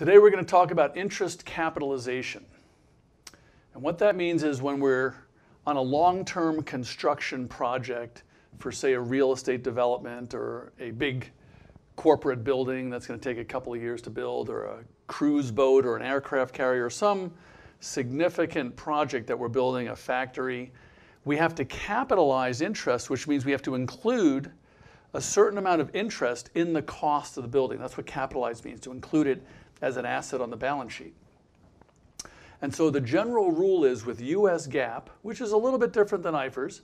Today we're going to talk about interest capitalization. And what that means is when we're on a long-term construction project for say a real estate development or a big corporate building that's going to take a couple of years to build or a cruise boat or an aircraft carrier, or some significant project that we're building, a factory, we have to capitalize interest, which means we have to include a certain amount of interest in the cost of the building. That's what capitalize means, to include it as an asset on the balance sheet. And so the general rule is with US GAAP, which is a little bit different than IFRS,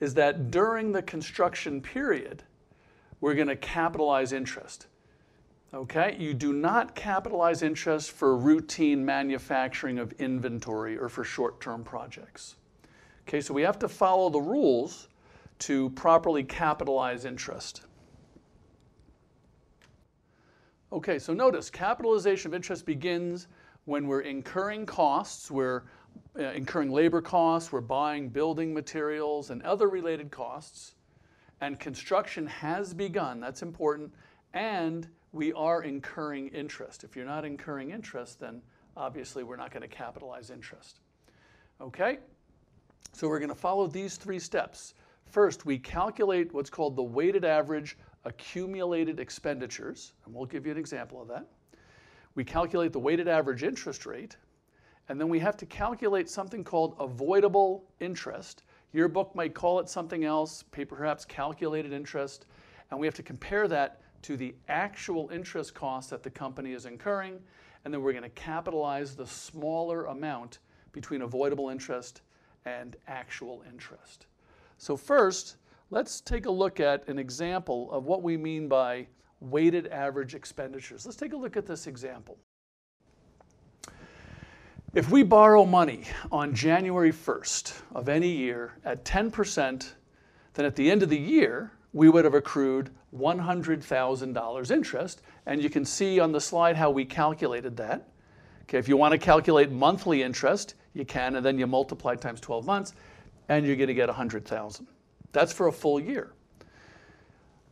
is that during the construction period, we're going to capitalize interest. Okay? You do not capitalize interest for routine manufacturing of inventory or for short-term projects. Okay, so we have to follow the rules to properly capitalize interest. Okay, so notice capitalization of interest begins when we're incurring costs, we're uh, incurring labor costs, we're buying building materials and other related costs, and construction has begun, that's important, and we are incurring interest. If you're not incurring interest, then obviously we're not going to capitalize interest. Okay? So we're going to follow these three steps. First, we calculate what's called the weighted average accumulated expenditures, and we'll give you an example of that. We calculate the weighted average interest rate, and then we have to calculate something called avoidable interest. Your book might call it something else, perhaps calculated interest, and we have to compare that to the actual interest cost that the company is incurring, and then we're going to capitalize the smaller amount between avoidable interest and actual interest. So first, let's take a look at an example of what we mean by weighted average expenditures. Let's take a look at this example. If we borrow money on January 1st of any year at 10%, then at the end of the year, we would have accrued $100,000 interest. And you can see on the slide how we calculated that. Okay, if you want to calculate monthly interest, you can, and then you multiply times 12 months, and you're going to get 100,000. That's for a full year.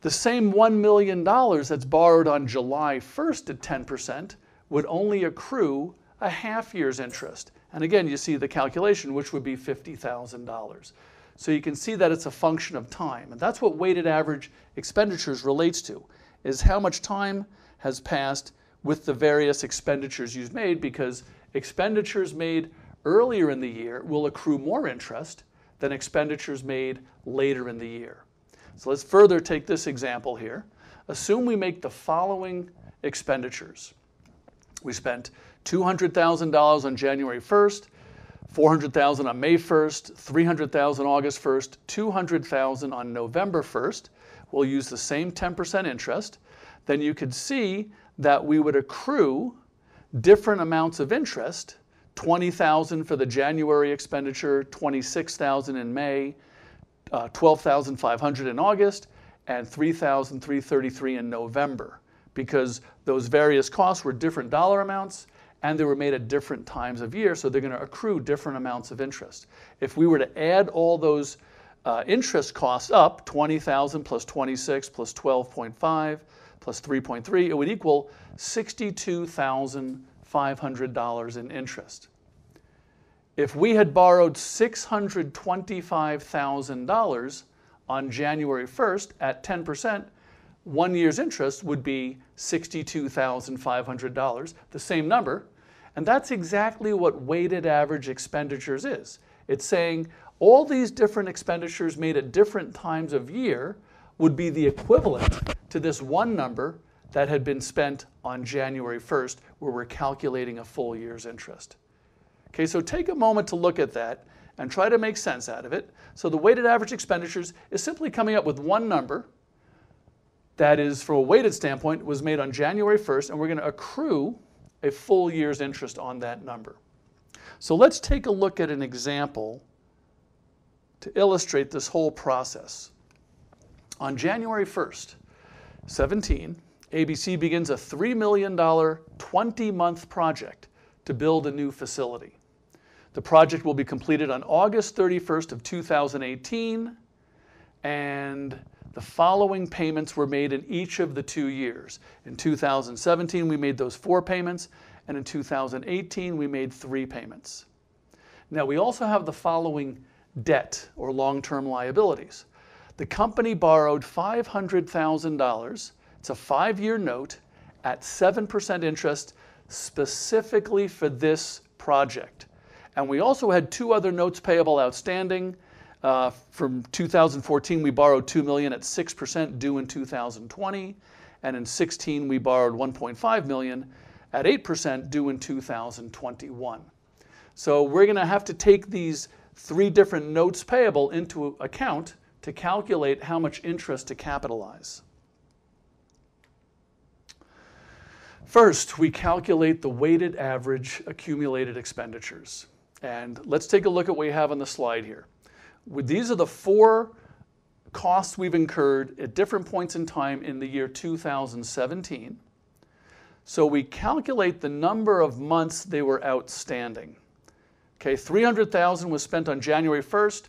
The same $1 million that's borrowed on July 1st at 10% would only accrue a half year's interest. And again, you see the calculation, which would be $50,000. So you can see that it's a function of time. And that's what weighted average expenditures relates to, is how much time has passed with the various expenditures you've made because expenditures made earlier in the year will accrue more interest than expenditures made later in the year. So let's further take this example here. Assume we make the following expenditures. We spent $200,000 on January 1st, 400,000 dollars on May 1st, 300,000 dollars August 1st, 200,000 dollars on November 1st. We'll use the same 10% interest. Then you could see that we would accrue different amounts of interest, 20,000 for the January expenditure, 26,000 in May, uh, 12,500 in August, and 3,333 in November because those various costs were different dollar amounts and they were made at different times of year, so they're going to accrue different amounts of interest. If we were to add all those uh, interest costs up, 20,000 plus 26 plus 12.5 plus 3.3, it would equal $62,500 in interest. If we had borrowed $625,000 on January 1st at 10%, one year's interest would be $62,500, the same number. And that's exactly what weighted average expenditures is. It's saying all these different expenditures made at different times of year would be the equivalent to this one number that had been spent on January 1st, where we're calculating a full year's interest. Okay, so take a moment to look at that and try to make sense out of it. So the weighted average expenditures is simply coming up with one number that is, from a weighted standpoint, was made on January 1st, and we're going to accrue a full year's interest on that number. So let's take a look at an example to illustrate this whole process. On January 1st, 17, ABC begins a $3 million 20-month project to build a new facility. The project will be completed on August 31st of 2018, and the following payments were made in each of the two years. In 2017, we made those four payments, and in 2018, we made three payments. Now, we also have the following debt or long term liabilities. The company borrowed $500,000. It's a five year note at 7% interest specifically for this project. And we also had two other notes payable outstanding. Uh, from 2014, we borrowed 2 million at 6% due in 2020, and in 16 we borrowed 1.5 million at 8% due in 2021. So we're going to have to take these three different notes payable into account to calculate how much interest to capitalize. First, we calculate the weighted average accumulated expenditures. And let's take a look at what we have on the slide here. These are the four costs we've incurred at different points in time in the year 2017. So we calculate the number of months they were outstanding. Okay, 300,000 was spent on January 1st.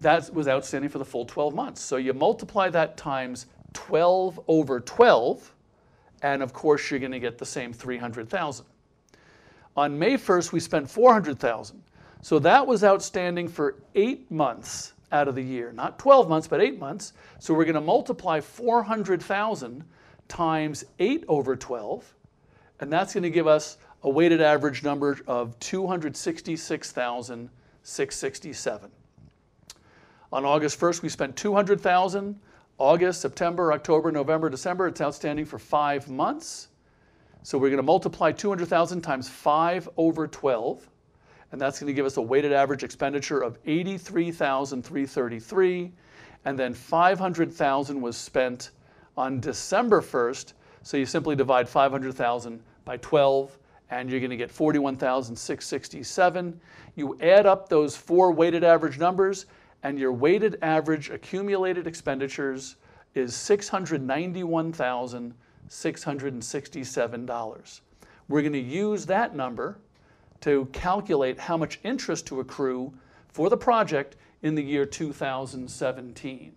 That was outstanding for the full 12 months. So you multiply that times 12 over 12, and of course you're going to get the same 300,000. On May 1st, we spent 400,000. So that was outstanding for eight months out of the year, not 12 months, but eight months. So we're going to multiply 400,000 times 8 over 12, and that's going to give us a weighted average number of 266,667. On August 1st, we spent 200,000. August, September, October, November, December, it's outstanding for five months. So we're going to multiply 200,000 times 5 over 12, and that's going to give us a weighted average expenditure of 83,333, and then 500,000 was spent on December 1st, so you simply divide 500,000 by 12, and you're going to get 41,667. You add up those four weighted average numbers, and your weighted average accumulated expenditures is 691,000. $667. We're going to use that number to calculate how much interest to accrue for the project in the year 2017.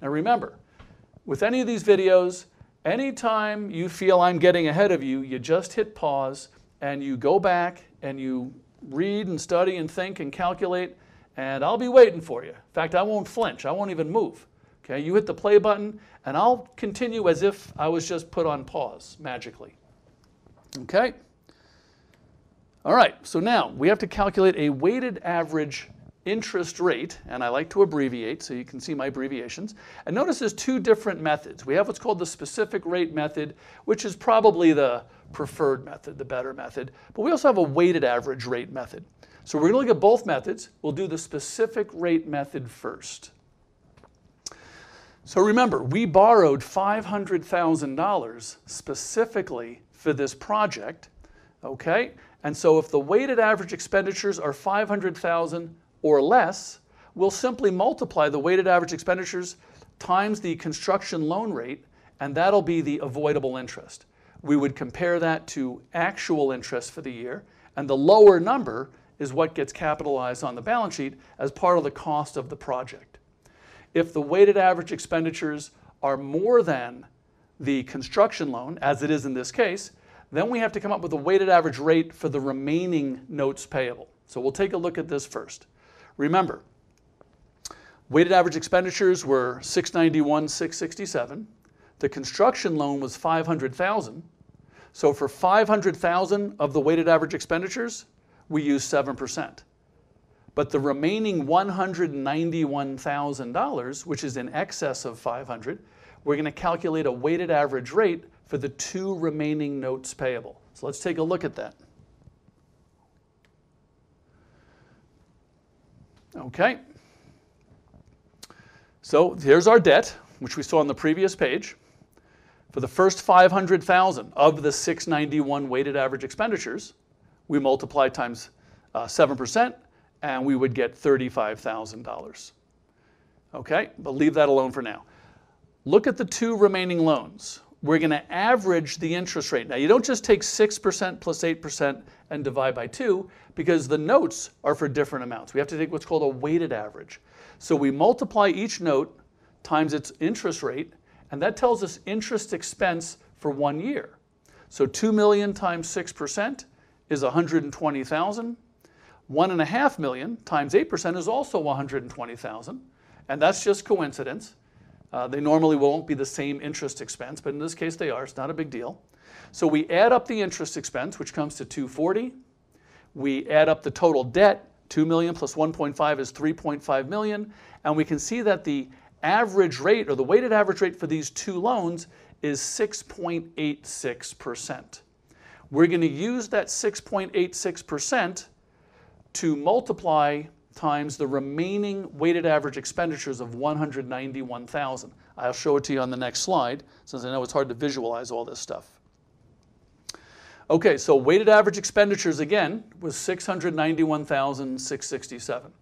Now remember, with any of these videos, anytime you feel I'm getting ahead of you, you just hit pause and you go back and you read and study and think and calculate, and I'll be waiting for you. In fact, I won't flinch. I won't even move. Okay, you hit the play button, and I'll continue as if I was just put on pause magically. Okay? All right, so now we have to calculate a weighted average interest rate, and I like to abbreviate so you can see my abbreviations. And notice there's two different methods. We have what's called the specific rate method, which is probably the preferred method, the better method, but we also have a weighted average rate method. So we're going to look at both methods. We'll do the specific rate method first. So remember, we borrowed $500,000 specifically for this project, okay? And so if the weighted average expenditures are 500,000 or less, we'll simply multiply the weighted average expenditures times the construction loan rate, and that'll be the avoidable interest. We would compare that to actual interest for the year, and the lower number is what gets capitalized on the balance sheet as part of the cost of the project. If the weighted average expenditures are more than the construction loan, as it is in this case, then we have to come up with a weighted average rate for the remaining notes payable. So we'll take a look at this first. Remember, weighted average expenditures were 691, 667. The construction loan was 500,000. So for 500,000 of the weighted average expenditures, we use 7%. But the remaining $191,000, which is in excess of 500, we're going to calculate a weighted average rate for the two remaining notes payable. So let's take a look at that. Okay. So here's our debt, which we saw on the previous page. For the first 500,000 of the 691 weighted average expenditures, we multiply times uh, 7%, and we would get $35,000. Okay, but leave that alone for now. Look at the two remaining loans. We're going to average the interest rate. Now, you don't just take 6% plus 8% and divide by 2 because the notes are for different amounts. We have to take what's called a weighted average. So we multiply each note times its interest rate, and that tells us interest expense for one year. So 2 million times 6% is 120,000. One and a half million times 8% is also 120,000. And that's just coincidence. Uh, they normally won't be the same interest expense, but in this case they are. It's not a big deal. So we add up the interest expense, which comes to 240. We add up the total debt, 2 million plus 1.5 is 3.5 million. And we can see that the average rate or the weighted average rate for these two loans is 6.86%. We're going to use that 6.86% to multiply times the remaining weighted average expenditures of 191,000. I'll show it to you on the next slide since I know it's hard to visualize all this stuff. Okay, so weighted average expenditures again was 691,667.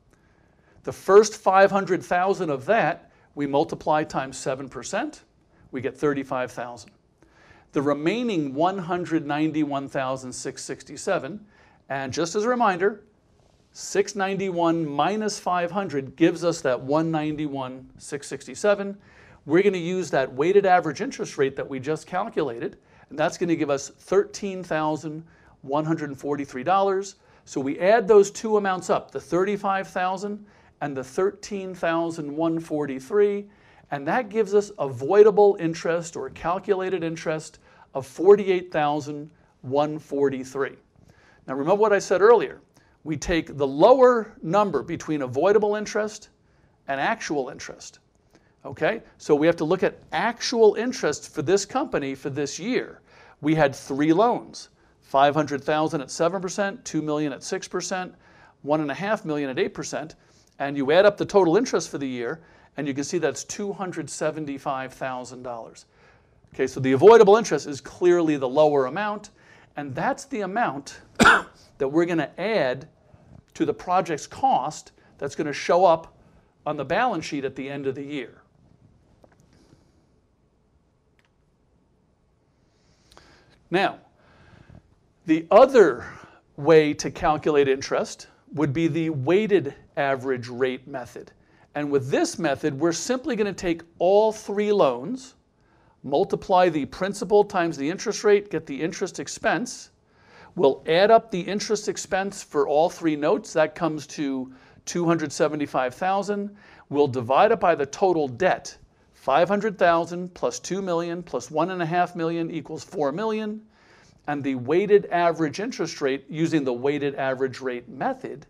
The first 500,000 of that we multiply times 7%, we get 35,000. The remaining 191,667, and just as a reminder, 691 minus 500 gives us that 191,667. We're going to use that weighted average interest rate that we just calculated, and that's going to give us $13,143. So we add those two amounts up, the 35,000 and the 13,143, and that gives us avoidable interest or calculated interest of 48,143. Now remember what I said earlier. We take the lower number between avoidable interest and actual interest. Okay? So we have to look at actual interest for this company for this year. We had three loans. 500,000 at 7%, 2 million at 6%, 1.5 million at 8%, and you add up the total interest for the year, and you can see that's $275,000. Okay, so the avoidable interest is clearly the lower amount, and that's the amount that we're going to add to the project's cost that's going to show up on the balance sheet at the end of the year. Now, the other way to calculate interest would be the weighted average rate method. And with this method, we're simply going to take all three loans, multiply the principal times the interest rate, get the interest expense. We'll add up the interest expense for all three notes. That comes to 275,000. We'll divide it by the total debt. 500,000 plus 2 million plus 1.5 million equals 4 million. And the weighted average interest rate using the weighted average rate method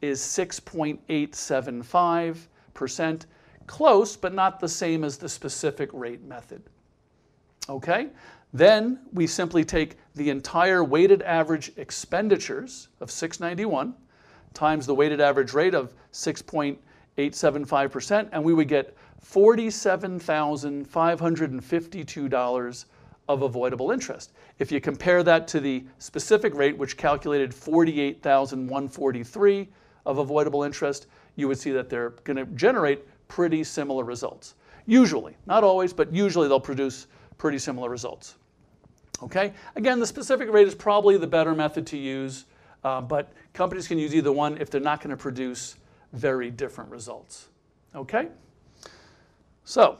is 6.875 percent close, but not the same as the specific rate method. Okay? Then we simply take the entire weighted average expenditures of 691 times the weighted average rate of 6.875%, and we would get $47,552 of avoidable interest. If you compare that to the specific rate, which calculated 48,143 of avoidable interest, you would see that they're going to generate pretty similar results. Usually, not always, but usually they'll produce pretty similar results. Okay, again, the specific rate is probably the better method to use, uh, but companies can use either one if they're not going to produce very different results. Okay, so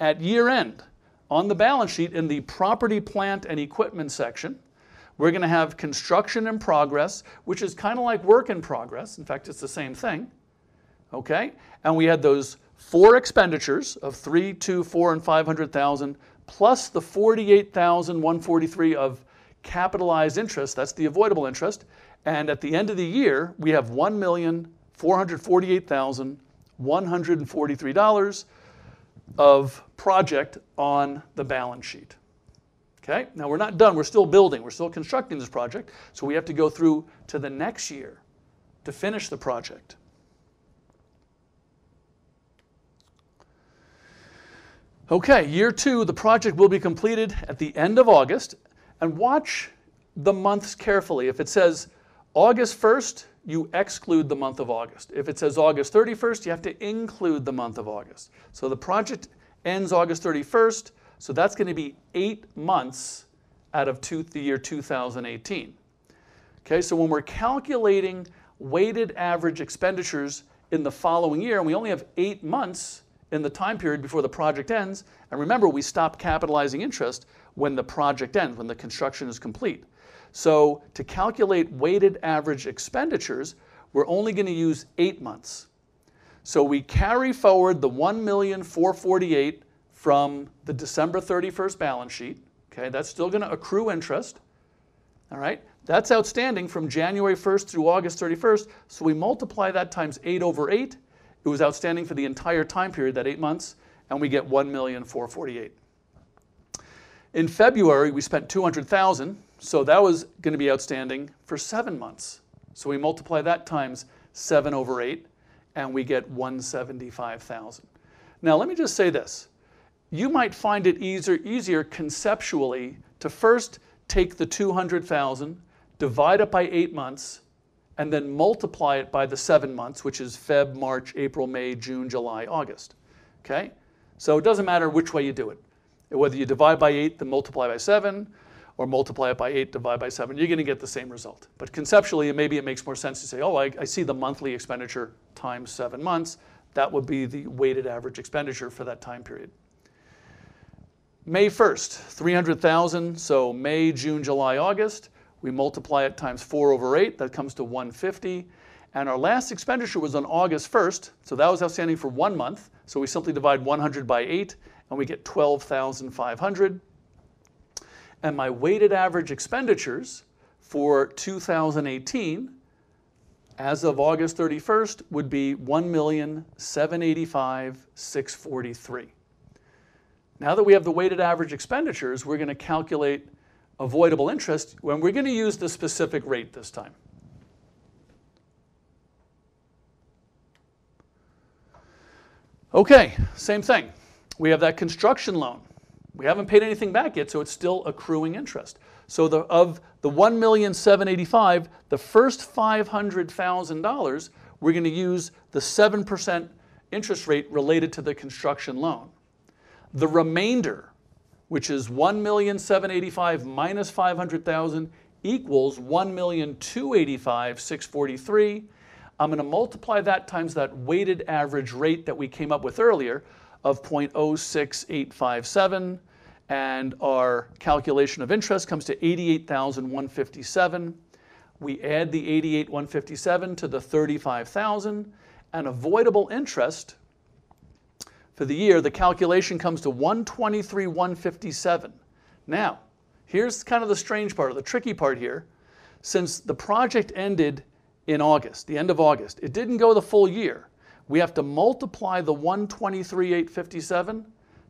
at year end, on the balance sheet in the property, plant, and equipment section, we're going to have construction in progress, which is kind of like work in progress. In fact, it's the same thing. Okay? And we had those four expenditures of three, two, four, and 500,000, plus the 48,143 of capitalized interest. That's the avoidable interest. And at the end of the year, we have $1,448,143 of project on the balance sheet. Okay, now we're not done, we're still building, we're still constructing this project, so we have to go through to the next year to finish the project. Okay, year two, the project will be completed at the end of August, and watch the months carefully. If it says August 1st, you exclude the month of August. If it says August 31st, you have to include the month of August. So the project ends August 31st, so that's going to be eight months out of two, the year 2018. Okay, so when we're calculating weighted average expenditures in the following year, and we only have eight months in the time period before the project ends. And remember, we stop capitalizing interest when the project ends, when the construction is complete. So to calculate weighted average expenditures, we're only going to use eight months. So we carry forward the 1,448 from the December 31st balance sheet. Okay, that's still going to accrue interest. All right, that's outstanding from January 1st through August 31st. So we multiply that times 8 over 8. It was outstanding for the entire time period, that eight months, and we get 1,448. In February, we spent 200,000, so that was going to be outstanding for seven months. So we multiply that times 7 over 8, and we get 175,000. Now, let me just say this. You might find it easier, easier conceptually to first take the 200,000, divide it by eight months, and then multiply it by the seven months, which is Feb, March, April, May, June, July, August. Okay? So it doesn't matter which way you do it. Whether you divide by eight, then multiply by seven, or multiply it by eight, divide by seven, you're going to get the same result. But conceptually, maybe it makes more sense to say, oh, I, I see the monthly expenditure times seven months. That would be the weighted average expenditure for that time period. May 1st, 300,000, so May, June, July, August. We multiply it times 4 over 8, that comes to 150. And our last expenditure was on August 1st, so that was outstanding for one month. So we simply divide 100 by 8, and we get 12,500. And my weighted average expenditures for 2018 as of August 31st would be 1,785,643. Now that we have the weighted average expenditures, we're going to calculate avoidable interest when we're going to use the specific rate this time. Okay, same thing. We have that construction loan. We haven't paid anything back yet, so it's still accruing interest. So the, of the 1,785, the first $500,000, we're going to use the 7% interest rate related to the construction loan. The remainder, which is 1,785 minus 500,000 equals 1,285,643. I'm going to multiply that times that weighted average rate that we came up with earlier of 0.06857 and our calculation of interest comes to 88,157. We add the 88,157 to the 35,000 and avoidable interest for the year, the calculation comes to 123,157. Now, here's kind of the strange part, or the tricky part here. Since the project ended in August, the end of August, it didn't go the full year. We have to multiply the 123,857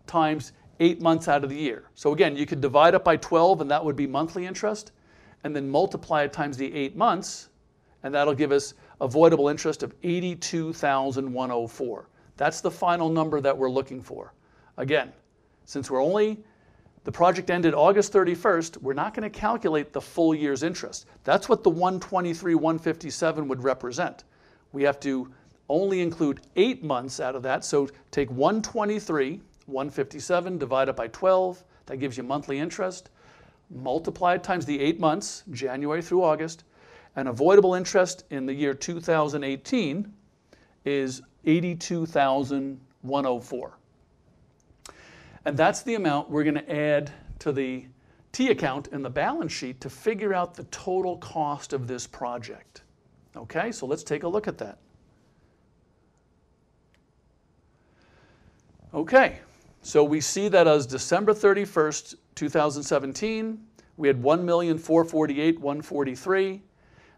times eight months out of the year. So again, you could divide it by 12 and that would be monthly interest, and then multiply it times the eight months, and that'll give us avoidable interest of 82,104. That's the final number that we're looking for. Again, since we're only, the project ended August 31st, we're not going to calculate the full year's interest. That's what the 123, 157 would represent. We have to only include eight months out of that. So take 123, 157, divide it by 12. That gives you monthly interest. Multiply it times the eight months, January through August. And avoidable interest in the year 2018 is 82,104. And that's the amount we're going to add to the T account in the balance sheet to figure out the total cost of this project. Okay, so let's take a look at that. Okay, so we see that as December 31st, 2017, we had 1,448,143.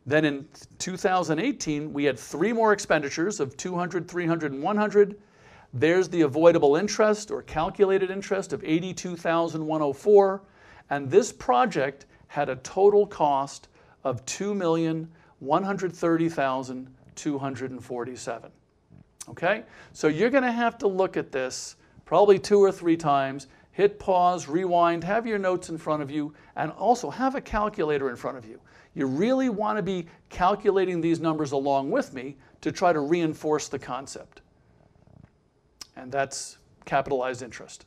Then in 2018, we had three more expenditures of 200, 300, and 100. There's the avoidable interest or calculated interest of 82,104. And this project had a total cost of 2,130,247. Okay? So you're going to have to look at this probably two or three times, hit pause, rewind, have your notes in front of you, and also have a calculator in front of you. You really want to be calculating these numbers along with me to try to reinforce the concept. And that's capitalized interest.